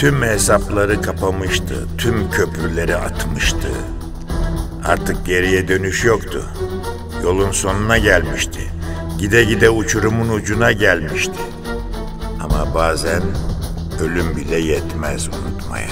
Tüm hesapları kapamıştı, tüm köprüleri atmıştı. Artık geriye dönüş yoktu. Yolun sonuna gelmişti. Gide gide uçurumun ucuna gelmişti. Ama bazen ölüm bile yetmez unutmaya.